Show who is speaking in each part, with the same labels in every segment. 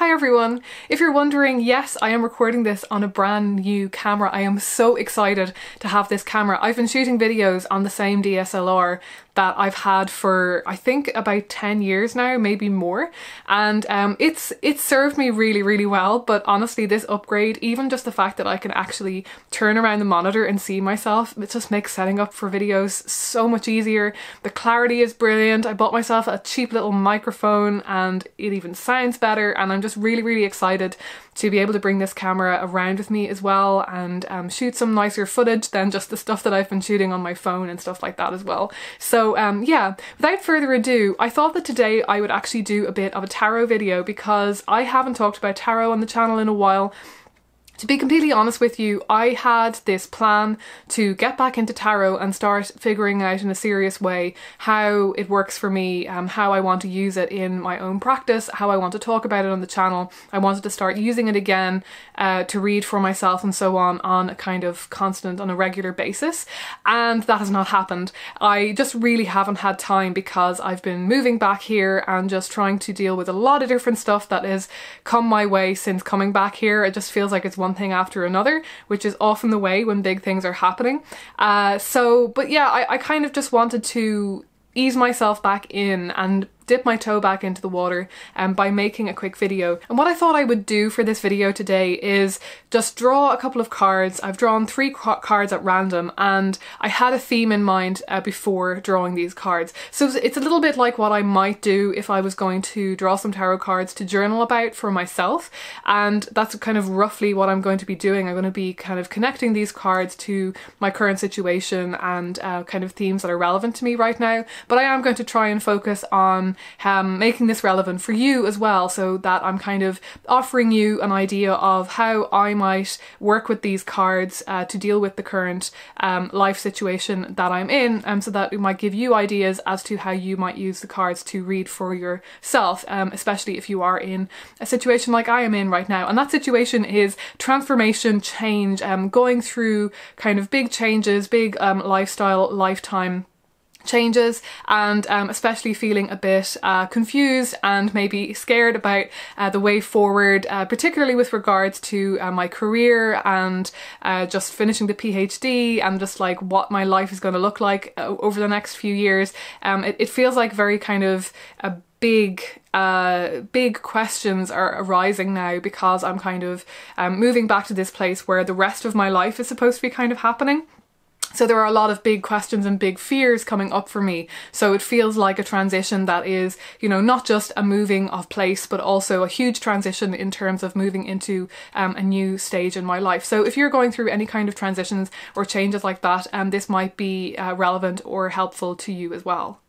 Speaker 1: Hi everyone! If you're wondering, yes, I am recording this on a brand new camera. I am so excited to have this camera. I've been shooting videos on the same DSLR that I've had for I think about 10 years now, maybe more. And um, it's it's served me really, really well. But honestly, this upgrade, even just the fact that I can actually turn around the monitor and see myself, it just makes setting up for videos so much easier. The clarity is brilliant. I bought myself a cheap little microphone and it even sounds better. And I'm just really, really excited to be able to bring this camera around with me as well and um, shoot some nicer footage than just the stuff that I've been shooting on my phone and stuff like that as well. So um, yeah, without further ado, I thought that today I would actually do a bit of a tarot video because I haven't talked about tarot on the channel in a while to be completely honest with you, I had this plan to get back into tarot and start figuring out in a serious way how it works for me, um, how I want to use it in my own practice, how I want to talk about it on the channel. I wanted to start using it again uh, to read for myself and so on on a kind of constant, on a regular basis. And that has not happened. I just really haven't had time because I've been moving back here and just trying to deal with a lot of different stuff that has come my way since coming back here. It just feels like it's one one thing after another, which is often the way when big things are happening. Uh, so, but yeah, I, I kind of just wanted to ease myself back in and dip my toe back into the water um, by making a quick video. And what I thought I would do for this video today is just draw a couple of cards. I've drawn three cards at random and I had a theme in mind uh, before drawing these cards. So it's a little bit like what I might do if I was going to draw some tarot cards to journal about for myself. And that's kind of roughly what I'm going to be doing. I'm going to be kind of connecting these cards to my current situation and uh, kind of themes that are relevant to me right now. But I am going to try and focus on um, making this relevant for you as well so that I'm kind of offering you an idea of how I might work with these cards uh, to deal with the current um, life situation that I'm in um, so that it might give you ideas as to how you might use the cards to read for yourself um, especially if you are in a situation like I am in right now. And that situation is transformation change um, going through kind of big changes big um, lifestyle lifetime changes and um, especially feeling a bit uh, confused and maybe scared about uh, the way forward, uh, particularly with regards to uh, my career and uh, just finishing the PhD and just like what my life is going to look like uh, over the next few years. Um, it, it, feels like very kind of a big uh, big questions are arising now because I'm kind of um, moving back to this place where the rest of my life is supposed to be kind of happening. So there are a lot of big questions and big fears coming up for me. So it feels like a transition that is, you know, not just a moving of place, but also a huge transition in terms of moving into um, a new stage in my life. So if you're going through any kind of transitions or changes like that, um, this might be uh, relevant or helpful to you as well.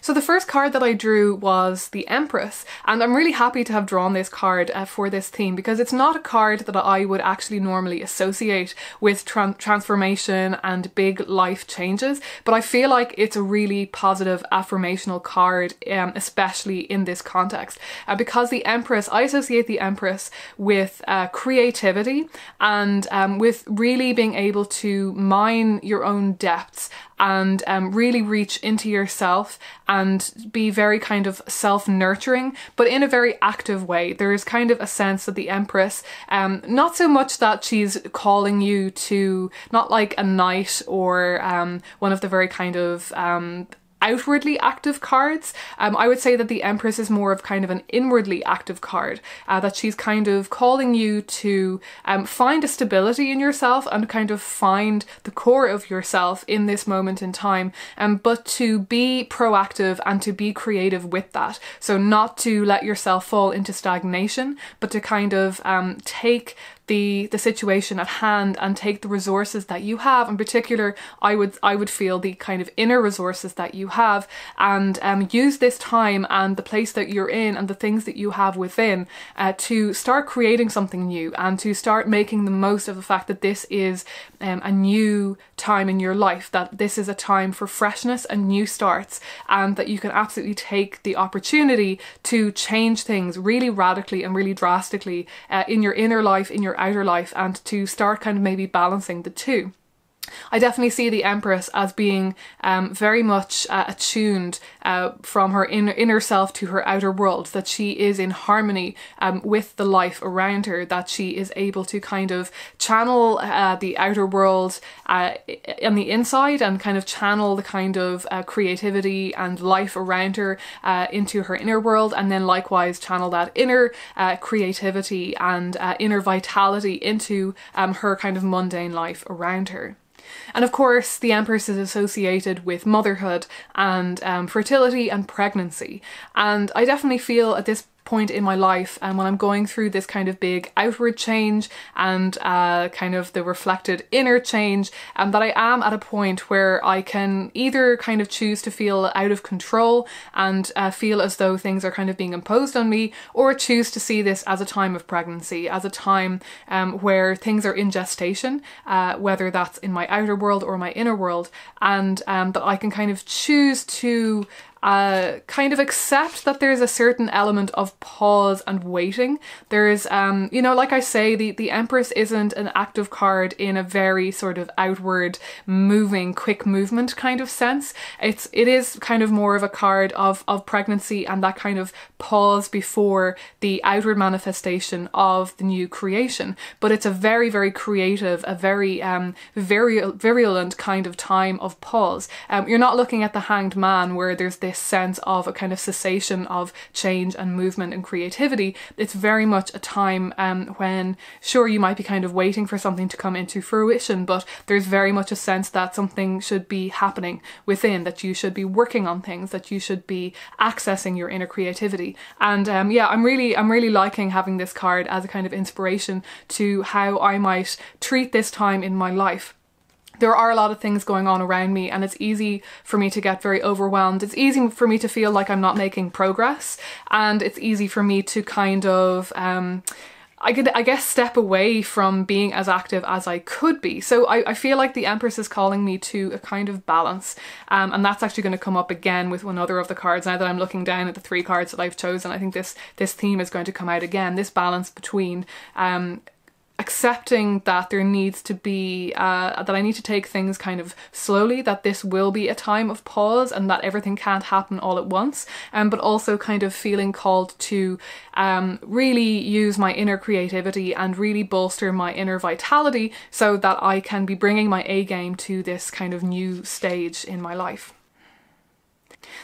Speaker 1: So the first card that I drew was the Empress and I'm really happy to have drawn this card uh, for this theme because it's not a card that I would actually normally associate with tra transformation and big life changes but I feel like it's a really positive affirmational card um, especially in this context. Uh, because the Empress, I associate the Empress with uh, creativity and um, with really being able to mine your own depths and um, really reach into yourself and be very kind of self-nurturing but in a very active way. There is kind of a sense that the empress um, not so much that she's calling you to not like a knight or um, one of the very kind of um, outwardly active cards. Um, I would say that the Empress is more of kind of an inwardly active card, uh, that she's kind of calling you to um, find a stability in yourself and kind of find the core of yourself in this moment in time, um, but to be proactive and to be creative with that. So not to let yourself fall into stagnation, but to kind of um, take the the situation at hand and take the resources that you have. In particular I would I would feel the kind of inner resources that you have and um, use this time and the place that you're in and the things that you have within uh, to start creating something new and to start making the most of the fact that this is um, a new time in your life that this is a time for freshness and new starts and that you can absolutely take the opportunity to change things really radically and really drastically uh, in your inner life in your outer life and to start kind of maybe balancing the two. I definitely see the Empress as being um, very much uh, attuned uh, from her inner, inner self to her outer world, that she is in harmony um, with the life around her, that she is able to kind of channel uh, the outer world uh, on the inside and kind of channel the kind of uh, creativity and life around her uh, into her inner world, and then likewise channel that inner creativity and inner vitality into um, her kind of mundane life around her. And of course, the Empress is associated with motherhood and um, fertility and pregnancy. And I definitely feel at this point in my life and when I'm going through this kind of big outward change and uh, kind of the reflected inner change and that I am at a point where I can either kind of choose to feel out of control and uh, feel as though things are kind of being imposed on me or choose to see this as a time of pregnancy, as a time um, where things are in gestation, uh, whether that's in my outer world or my inner world and um, that I can kind of choose to uh, kind of accept that there's a certain element of pause and waiting. There's, um, you know, like I say, the, the Empress isn't an active card in a very sort of outward moving, quick movement kind of sense. It's, it is kind of more of a card of, of pregnancy and that kind of pause before the outward manifestation of the new creation. But it's a very, very creative, a very um, virulent kind of time of pause. Um, you're not looking at the Hanged Man where there's this this sense of a kind of cessation of change and movement and creativity. It's very much a time um, when, sure, you might be kind of waiting for something to come into fruition, but there's very much a sense that something should be happening within, that you should be working on things, that you should be accessing your inner creativity. And um, yeah, I'm really, I'm really liking having this card as a kind of inspiration to how I might treat this time in my life there are a lot of things going on around me and it's easy for me to get very overwhelmed. It's easy for me to feel like I'm not making progress and it's easy for me to kind of um, I could, I guess, step away from being as active as I could be. So I, I feel like the Empress is calling me to a kind of balance. Um, and that's actually going to come up again with one other of the cards. Now that I'm looking down at the three cards that I've chosen, I think this, this theme is going to come out again. This balance between um, accepting that there needs to be uh, that I need to take things kind of slowly that this will be a time of pause and that everything can't happen all at once um, but also kind of feeling called to um, really use my inner creativity and really bolster my inner vitality so that I can be bringing my A game to this kind of new stage in my life.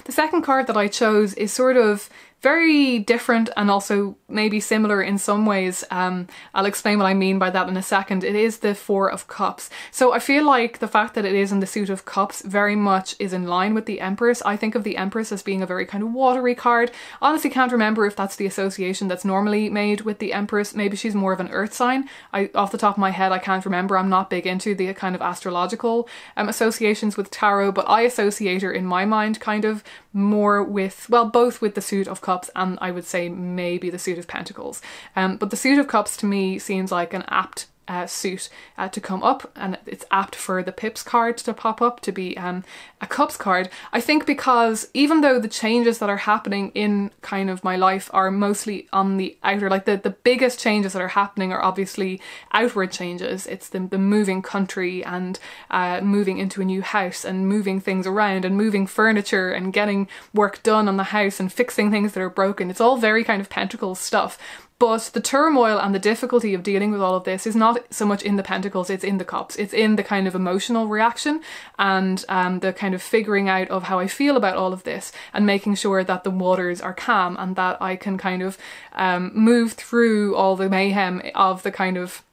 Speaker 1: The second card that I chose is sort of very different and also maybe similar in some ways. Um, I'll explain what I mean by that in a second. It is the Four of Cups. So I feel like the fact that it is in the suit of cups very much is in line with the Empress. I think of the Empress as being a very kind of watery card. Honestly can't remember if that's the association that's normally made with the Empress. Maybe she's more of an earth sign. I, off the top of my head, I can't remember. I'm not big into the kind of astrological um, associations with tarot, but I associate her in my mind kind of more with, well, both with the suit of cups Cups and I would say maybe the Suit of Pentacles. Um, but the Suit of Cups to me seems like an apt uh, suit uh, to come up and it's apt for the pips card to pop up to be um, a cups card. I think because even though the changes that are happening in kind of my life are mostly on the outer like the, the biggest changes that are happening are obviously outward changes. It's the, the moving country and uh, moving into a new house and moving things around and moving furniture and getting work done on the house and fixing things that are broken. It's all very kind of pentacles stuff but the turmoil and the difficulty of dealing with all of this is not so much in the pentacles, it's in the cups. It's in the kind of emotional reaction and um, the kind of figuring out of how I feel about all of this and making sure that the waters are calm and that I can kind of um, move through all the mayhem of the kind of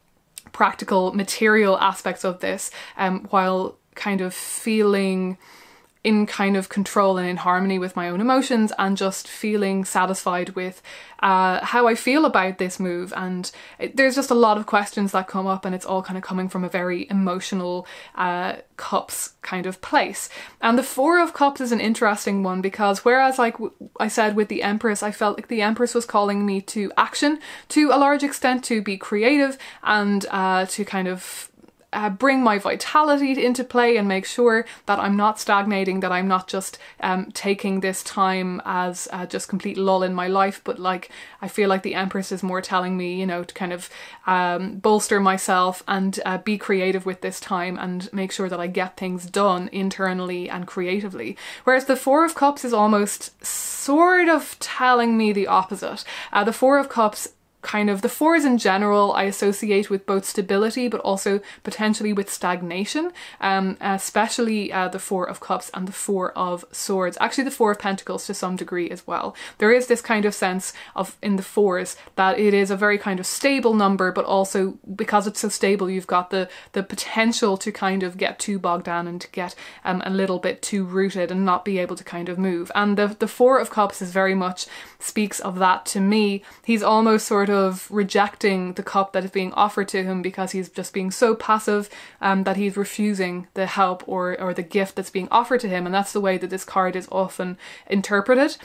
Speaker 1: practical material aspects of this um, while kind of feeling in kind of control and in harmony with my own emotions and just feeling satisfied with uh, how I feel about this move. And it, there's just a lot of questions that come up and it's all kind of coming from a very emotional uh, cups kind of place. And the four of cups is an interesting one because whereas like I said with the empress I felt like the empress was calling me to action to a large extent to be creative and uh, to kind of uh, bring my vitality into play and make sure that I'm not stagnating, that I'm not just um, taking this time as uh, just complete lull in my life, but like I feel like the Empress is more telling me, you know, to kind of um, bolster myself and uh, be creative with this time and make sure that I get things done internally and creatively. Whereas the Four of Cups is almost sort of telling me the opposite. Uh, the Four of Cups kind of the fours in general I associate with both stability but also potentially with stagnation, um, especially uh, the Four of Cups and the Four of Swords. Actually, the Four of Pentacles to some degree as well. There is this kind of sense of in the fours that it is a very kind of stable number, but also because it's so stable, you've got the the potential to kind of get too bogged down and to get um, a little bit too rooted and not be able to kind of move. And the the Four of Cups is very much speaks of that to me. He's almost sort of rejecting the cup that is being offered to him because he's just being so passive um, that he's refusing the help or, or the gift that's being offered to him. And that's the way that this card is often interpreted.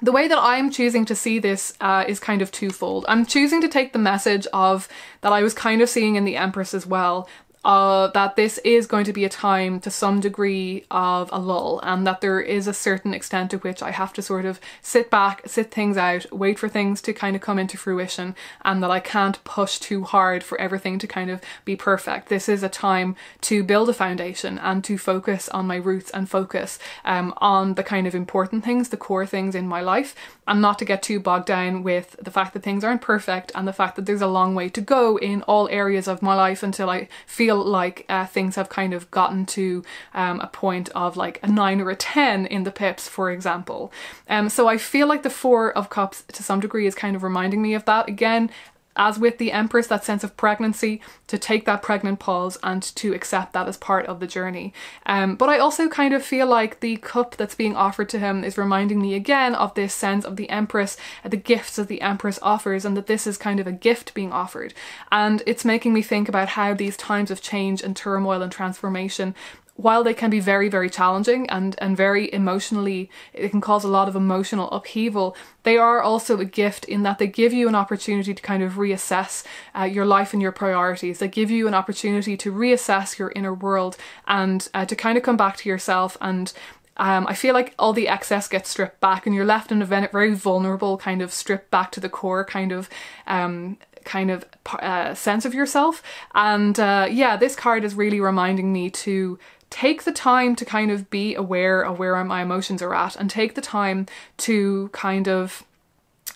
Speaker 1: The way that I'm choosing to see this uh, is kind of twofold. I'm choosing to take the message of that I was kind of seeing in the Empress as well, uh, that this is going to be a time to some degree of a lull and that there is a certain extent to which I have to sort of sit back, sit things out, wait for things to kind of come into fruition and that I can't push too hard for everything to kind of be perfect. This is a time to build a foundation and to focus on my roots and focus um, on the kind of important things, the core things in my life and not to get too bogged down with the fact that things aren't perfect and the fact that there's a long way to go in all areas of my life until I feel like uh, things have kind of gotten to um, a point of like a 9 or a 10 in the pips, for example. Um, so I feel like the Four of Cups to some degree is kind of reminding me of that. Again, as with the Empress, that sense of pregnancy, to take that pregnant pause and to accept that as part of the journey. Um, but I also kind of feel like the cup that's being offered to him is reminding me again of this sense of the Empress, the gifts that the Empress offers, and that this is kind of a gift being offered. And it's making me think about how these times of change and turmoil and transformation while they can be very, very challenging and, and very emotionally, it can cause a lot of emotional upheaval, they are also a gift in that they give you an opportunity to kind of reassess uh, your life and your priorities. They give you an opportunity to reassess your inner world and uh, to kind of come back to yourself and um, I feel like all the excess gets stripped back and you're left in a very vulnerable kind of stripped back to the core kind of um, kind of uh, sense of yourself. And uh, yeah, this card is really reminding me to take the time to kind of be aware of where my emotions are at and take the time to kind of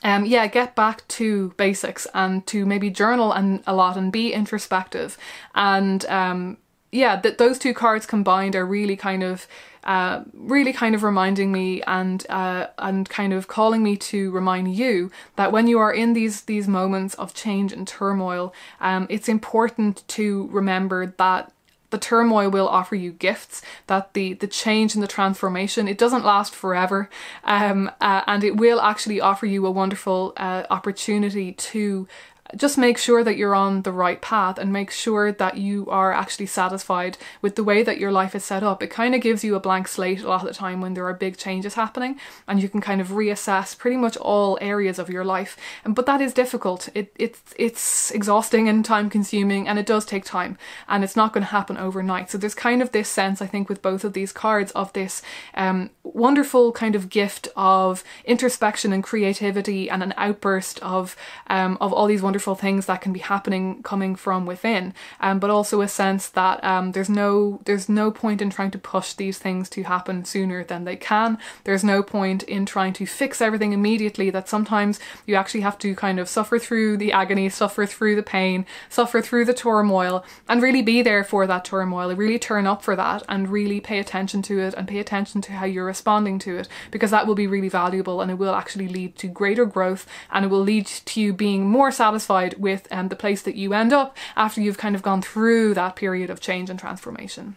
Speaker 1: um, yeah, get back to basics and to maybe journal and a lot and be introspective. And um, yeah, that those two cards combined are really kind of uh, really kind of reminding me and uh, and kind of calling me to remind you that when you are in these these moments of change and turmoil, um, it's important to remember that the turmoil will offer you gifts that the the change and the transformation it doesn't last forever um, uh, and it will actually offer you a wonderful uh, opportunity to just make sure that you're on the right path and make sure that you are actually satisfied with the way that your life is set up. It kind of gives you a blank slate a lot of the time when there are big changes happening and you can kind of reassess pretty much all areas of your life. And but that is difficult. It it's it's exhausting and time consuming and it does take time and it's not going to happen overnight. So there's kind of this sense I think with both of these cards of this um, wonderful kind of gift of introspection and creativity and an outburst of um, of all these wonderful things that can be happening coming from within. Um, but also a sense that um, there's no there's no point in trying to push these things to happen sooner than they can. There's no point in trying to fix everything immediately that sometimes you actually have to kind of suffer through the agony suffer through the pain suffer through the turmoil and really be there for that turmoil really turn up for that and really pay attention to it and pay attention to how you're responding to it because that will be really valuable and it will actually lead to greater growth and it will lead to you being more satisfied satisfied with um, the place that you end up after you've kind of gone through that period of change and transformation.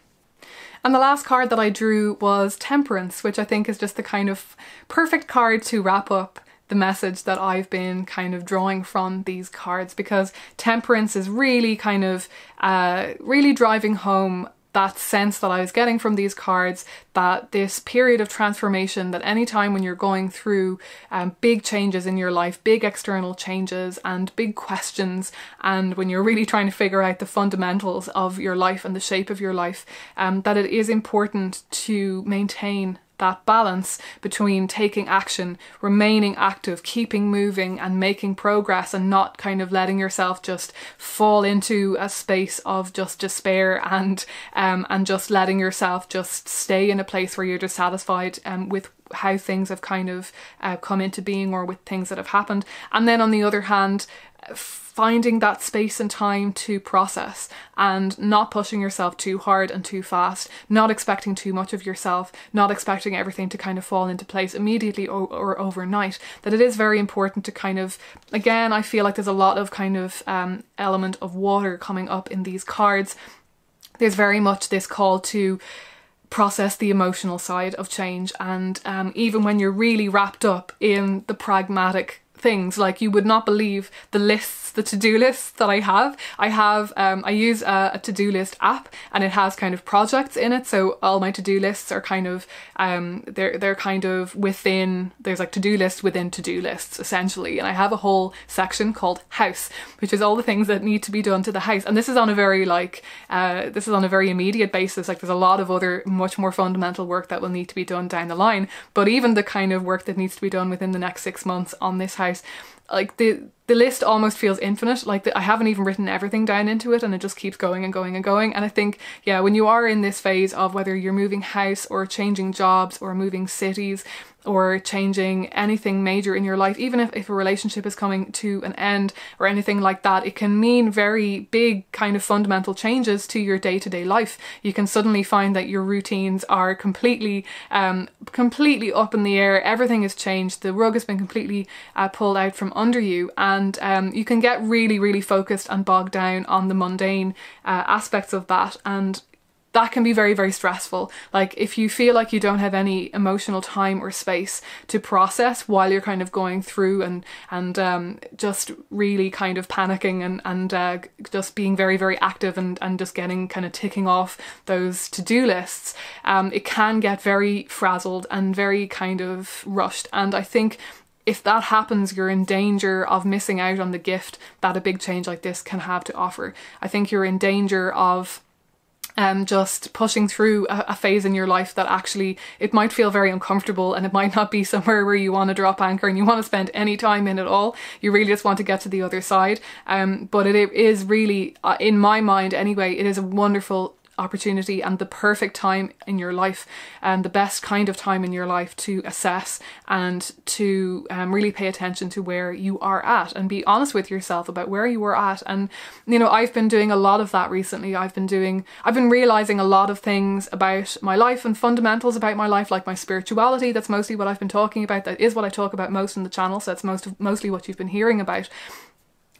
Speaker 1: And the last card that I drew was Temperance, which I think is just the kind of perfect card to wrap up the message that I've been kind of drawing from these cards because temperance is really kind of uh, really driving home that sense that I was getting from these cards that this period of transformation, that any time when you're going through um, big changes in your life, big external changes and big questions, and when you're really trying to figure out the fundamentals of your life and the shape of your life, um, that it is important to maintain that balance between taking action, remaining active, keeping moving and making progress and not kind of letting yourself just fall into a space of just despair and um, and just letting yourself just stay in a place where you're dissatisfied um, with how things have kind of uh, come into being or with things that have happened. And then on the other hand, finding that space and time to process and not pushing yourself too hard and too fast, not expecting too much of yourself, not expecting everything to kind of fall into place immediately or, or overnight. That it is very important to kind of, again, I feel like there's a lot of kind of um, element of water coming up in these cards. There's very much this call to process the emotional side of change and um, even when you're really wrapped up in the pragmatic things like you would not believe the lists the to-do list that I have. I have, um, I use a, a to-do list app and it has kind of projects in it. So all my to-do lists are kind of, um, they're, they're kind of within, there's like to-do lists within to-do lists essentially. And I have a whole section called house, which is all the things that need to be done to the house. And this is on a very like, uh, this is on a very immediate basis. Like there's a lot of other much more fundamental work that will need to be done down the line. But even the kind of work that needs to be done within the next six months on this house like the the list almost feels infinite. Like the, i haven't even written everything down into it and it just keeps going and going and going. And i think yeah when you are in this phase of whether you're moving house or changing jobs or moving cities or changing anything major in your life, even if, if a relationship is coming to an end or anything like that, it can mean very big kind of fundamental changes to your day-to-day -day life. You can suddenly find that your routines are completely, um, completely up in the air. Everything has changed. The rug has been completely uh, pulled out from under you and um, you can get really, really focused and bogged down on the mundane uh, aspects of that and that can be very, very stressful. Like if you feel like you don't have any emotional time or space to process while you're kind of going through and and um, just really kind of panicking and and uh, just being very, very active and and just getting kind of ticking off those to do lists, um, it can get very frazzled and very kind of rushed. And I think if that happens, you're in danger of missing out on the gift that a big change like this can have to offer. I think you're in danger of um, just pushing through a, a, phase in your life that actually it might feel very uncomfortable and it might not be somewhere where you want to drop anchor and you want to spend any time in at all. You really just want to get to the other side. Um, but it, it is really, uh, in my mind anyway, it is a wonderful opportunity and the perfect time in your life and the best kind of time in your life to assess and to um, really pay attention to where you are at and be honest with yourself about where you were at. And you know I've been doing a lot of that recently. I've been doing I've been realizing a lot of things about my life and fundamentals about my life like my spirituality. That's mostly what I've been talking about. That is what I talk about most in the channel. So that's most of, mostly what you've been hearing about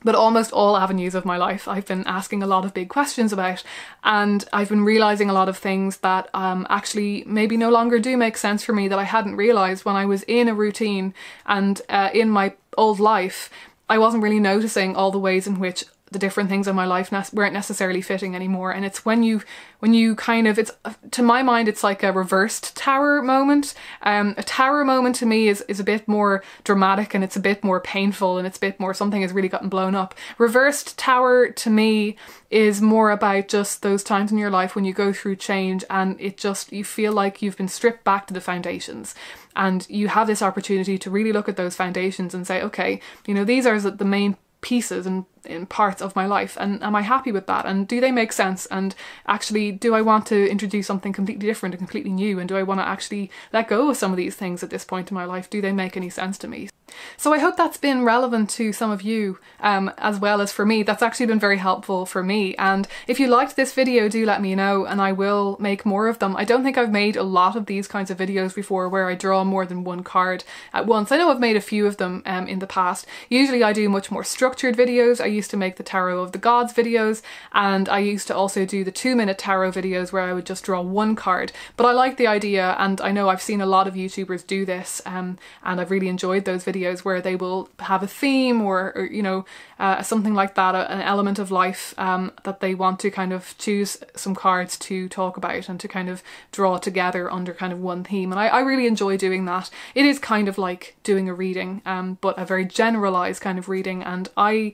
Speaker 1: but almost all avenues of my life I've been asking a lot of big questions about and I've been realizing a lot of things that um, actually maybe no longer do make sense for me that I hadn't realized when I was in a routine and uh, in my old life. I wasn't really noticing all the ways in which the different things in my life ne weren't necessarily fitting anymore. And it's when you when you kind of it's to my mind it's like a reversed tower moment. Um a tower moment to me is is a bit more dramatic and it's a bit more painful and it's a bit more something has really gotten blown up. Reversed tower to me is more about just those times in your life when you go through change and it just you feel like you've been stripped back to the foundations. And you have this opportunity to really look at those foundations and say okay you know these are the main pieces and in parts of my life and am I happy with that and do they make sense and actually do I want to introduce something completely different and completely new and do I want to actually let go of some of these things at this point in my life do they make any sense to me so I hope that's been relevant to some of you um, as well as for me. That's actually been very helpful for me. And if you liked this video, do let me know and I will make more of them. I don't think I've made a lot of these kinds of videos before where I draw more than one card at once. I know I've made a few of them um, in the past. Usually I do much more structured videos. I used to make the Tarot of the Gods videos and I used to also do the two minute tarot videos where I would just draw one card. But I like the idea and I know I've seen a lot of YouTubers do this um, and I've really enjoyed those videos where they will have a theme or, or you know, uh, something like that, an element of life um, that they want to kind of choose some cards to talk about and to kind of draw together under kind of one theme. And I, I really enjoy doing that. It is kind of like doing a reading, um, but a very generalized kind of reading. And I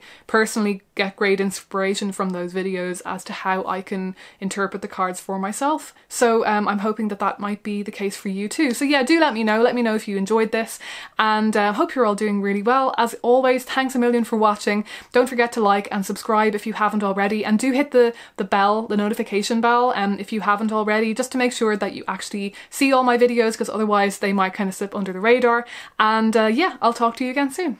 Speaker 1: personally get great inspiration from those videos as to how I can interpret the cards for myself. So um, I'm hoping that that might be the case for you too. So yeah, do let me know. Let me know if you enjoyed this and uh, hope you're all doing really well. As always, thanks a million for watching. Don't forget to like and subscribe if you haven't already and do hit the, the bell, the notification bell um, if you haven't already, just to make sure that you actually see all my videos because otherwise they might kind of slip under the radar. And uh, yeah, I'll talk to you again soon.